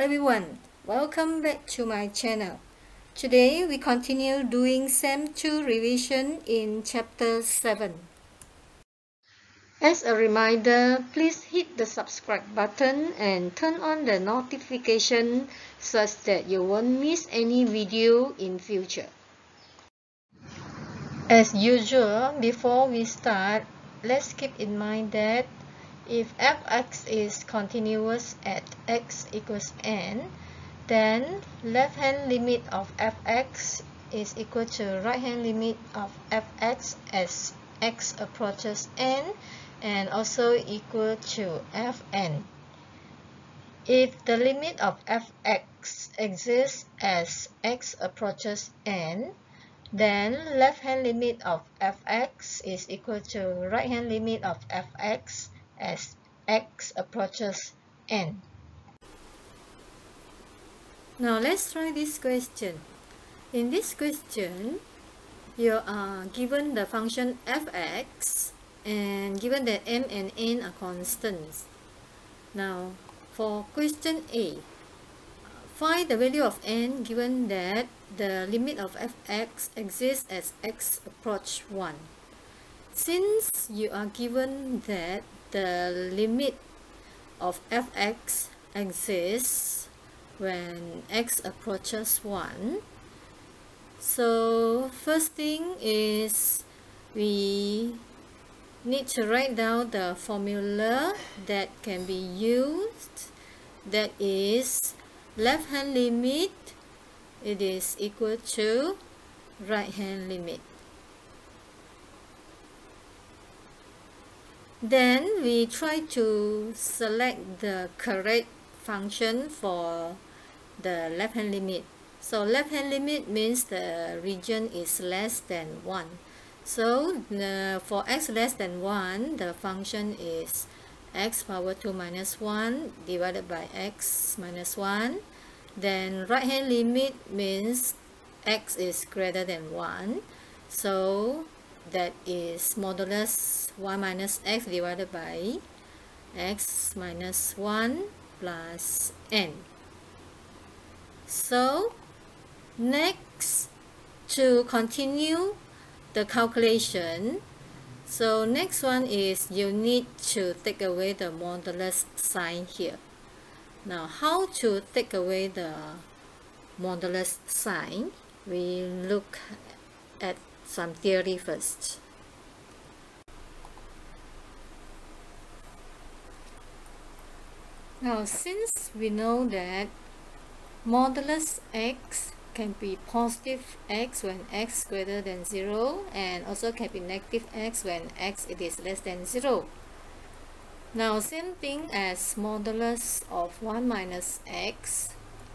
everyone, welcome back to my channel. Today we continue doing SEM 2 revision in chapter 7. As a reminder, please hit the subscribe button and turn on the notification such that you won't miss any video in future. As usual, before we start, let's keep in mind that if fx is continuous at x equals n, then left hand limit of fx is equal to right hand limit of fx as x approaches n and also equal to fn. If the limit of fx exists as x approaches n, then left hand limit of fx is equal to right hand limit of fx as x approaches n. Now let's try this question. In this question, you are given the function fx and given that m and n are constants. Now, for question A, find the value of n given that the limit of fx exists as x approach 1. Since you are given that the limit of fx exists when x approaches 1, so first thing is we need to write down the formula that can be used. That is left hand limit it is equal to right hand limit then we try to select the correct function for the left hand limit so left hand limit means the region is less than 1 so uh, for x less than 1, the function is x power 2 minus 1 divided by x minus 1. Then right hand limit means x is greater than 1. So that is modulus 1 minus x divided by x minus 1 plus n. So next to continue the calculation so next one is you need to take away the modulus sign here now how to take away the modulus sign we look at some theory first now since we know that modulus x can be positive x when x greater than 0 and also can be negative x when x it is less than 0. Now same thing as modulus of 1 minus x,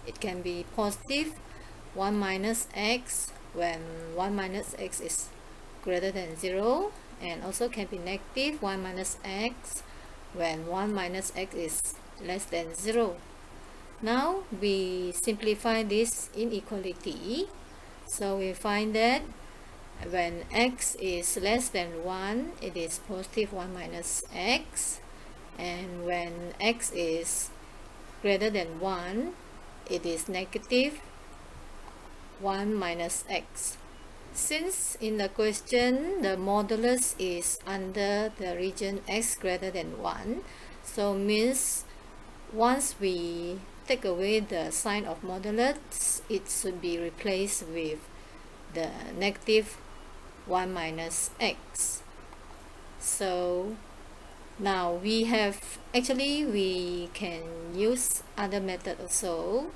it can be positive 1 minus x when 1 minus x is greater than 0 and also can be negative 1 minus x when 1 minus x is less than 0. Now we simplify this inequality. So we find that when x is less than 1, it is positive 1 minus x. And when x is greater than 1, it is negative 1 minus x. Since in the question the modulus is under the region x greater than 1, so means once we take away the sign of modulus, it should be replaced with the negative 1 minus x. So now we have, actually we can use other method also.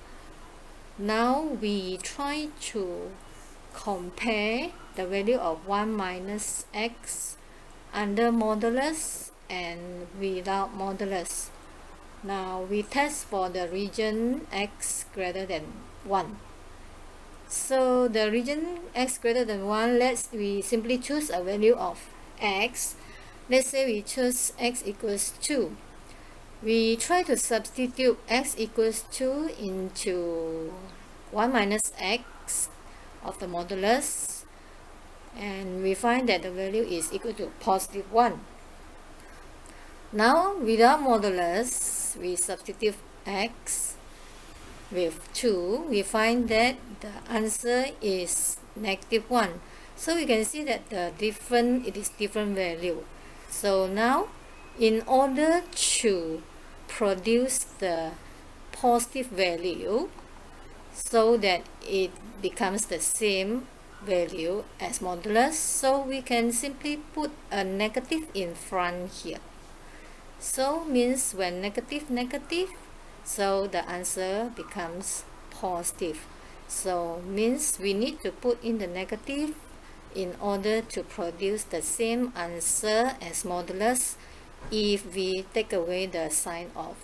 Now we try to compare the value of 1 minus x under modulus and without modulus. Now we test for the region x greater than 1. So the region x greater than 1, let's we simply choose a value of x. Let's say we choose x equals 2. We try to substitute x equals 2 into 1 minus x of the modulus and we find that the value is equal to positive 1. Now without modulus, we substitute x with 2, we find that the answer is negative 1. So we can see that the different, it is different value. So now, in order to produce the positive value, so that it becomes the same value as modulus, so we can simply put a negative in front here. So means when negative negative, so the answer becomes positive. So means we need to put in the negative in order to produce the same answer as modulus if we take away the sign of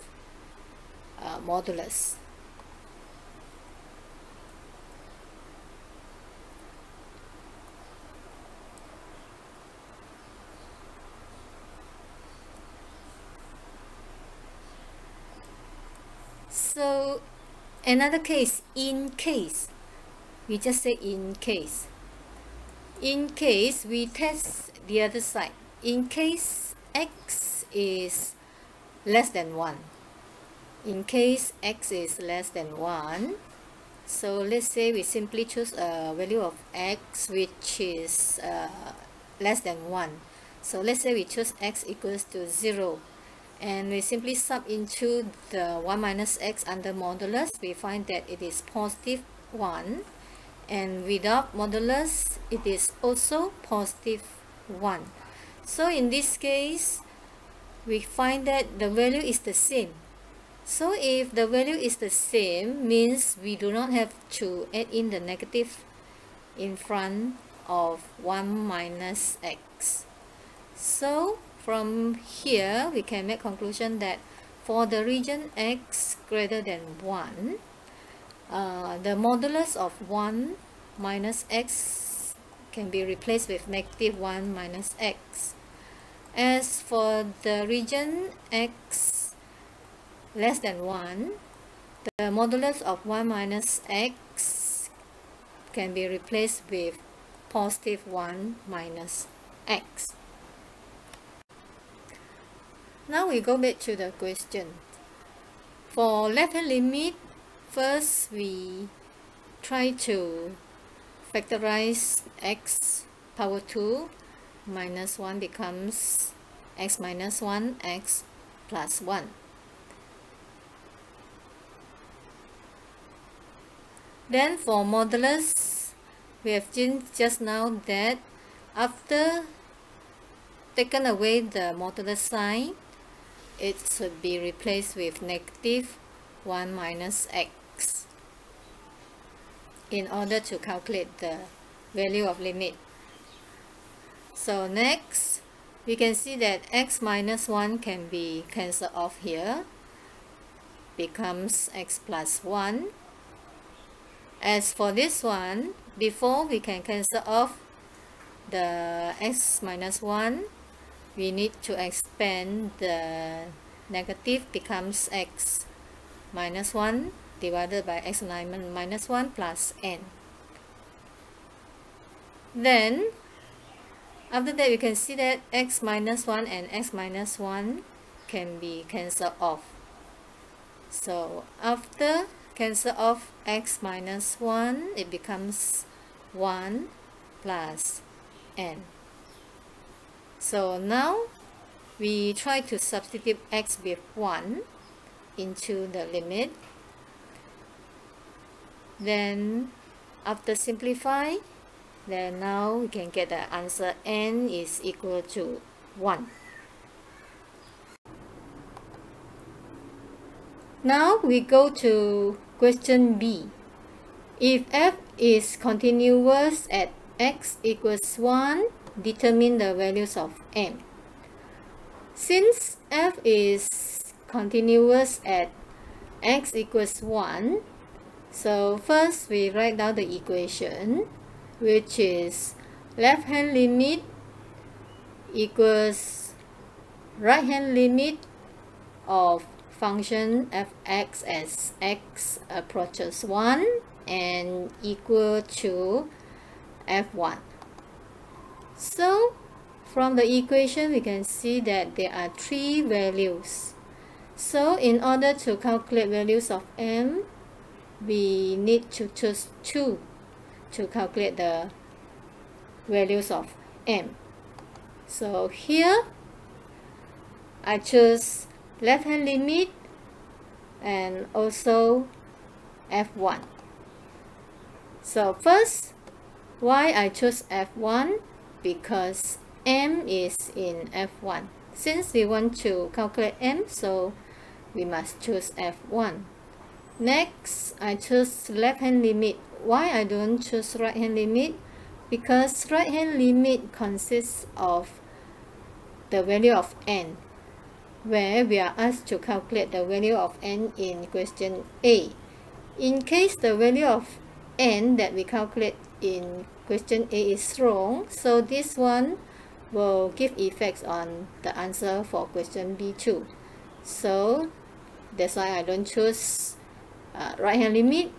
uh, modulus. So another case, in case, we just say in case. In case we test the other side, in case x is less than 1. In case x is less than 1, so let's say we simply choose a value of x which is uh, less than 1. So let's say we choose x equals to 0 and we simply sub into the 1 minus x under modulus we find that it is positive 1 and without modulus it is also positive 1 so in this case we find that the value is the same so if the value is the same means we do not have to add in the negative in front of 1 minus x so from here, we can make conclusion that for the region x greater than 1, uh, the modulus of 1 minus x can be replaced with negative 1 minus x. As for the region x less than 1, the modulus of 1 minus x can be replaced with positive 1 minus x. Now we go back to the question. For left-hand limit, first we try to factorize x power 2 minus 1 becomes x minus 1 x plus 1. Then for modulus, we have seen just now that after taken away the modulus sign, it should be replaced with negative 1 minus x in order to calculate the value of limit. So next, we can see that x minus 1 can be cancelled off here, becomes x plus 1. As for this one, before we can cancel off the x minus 1, we need to expand the negative becomes x minus 1 divided by x minus 1 plus n. Then, after that we can see that x minus 1 and x minus 1 can be cancelled off. So, after cancel off x minus 1, it becomes 1 plus n. So now we try to substitute x with 1 into the limit. Then after simplify, then now we can get the answer n is equal to 1. Now we go to question B. If f is continuous at x equals 1 determine the values of m. Since f is continuous at x equals 1, so first we write down the equation which is left hand limit equals right hand limit of function fx as x approaches 1 and equal to f1. So from the equation we can see that there are three values. So in order to calculate values of m, we need to choose 2 to calculate the values of m. So here I choose left hand limit and also F1. So first, why I choose F1? Because M is in F1. Since we want to calculate M, so we must choose F1. Next, I choose left hand limit. Why I don't choose right hand limit? Because right hand limit consists of the value of n where we are asked to calculate the value of n in question A. In case the value of n that we calculate in question A is wrong, so this one will give effects on the answer for question B too. So that's why I don't choose uh, right hand limit.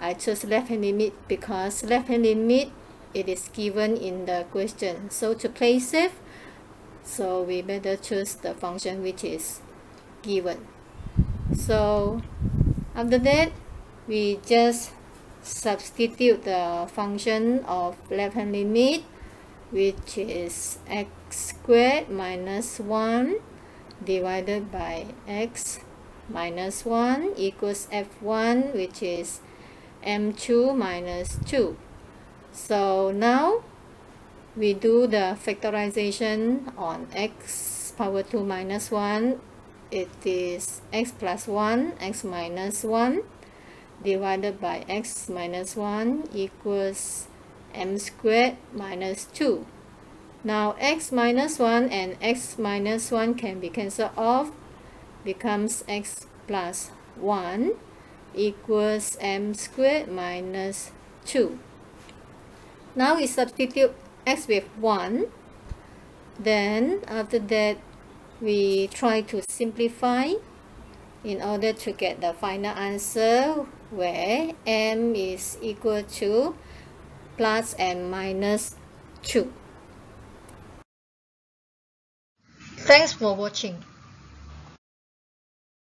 I choose left hand limit because left hand limit it is given in the question. So to play safe, so we better choose the function which is given so after that we just substitute the function of left hand limit which is x squared minus 1 divided by x minus 1 equals f1 which is m2 minus 2 so now we do the factorization on x power 2 minus 1 it is x plus 1 x minus 1 divided by x minus 1 equals m squared minus 2 now x minus 1 and x minus 1 can be cancelled off becomes x plus 1 equals m squared minus 2 now we substitute x with 1 then after that we try to simplify in order to get the final answer where m is equal to plus and minus 2. Thanks for watching.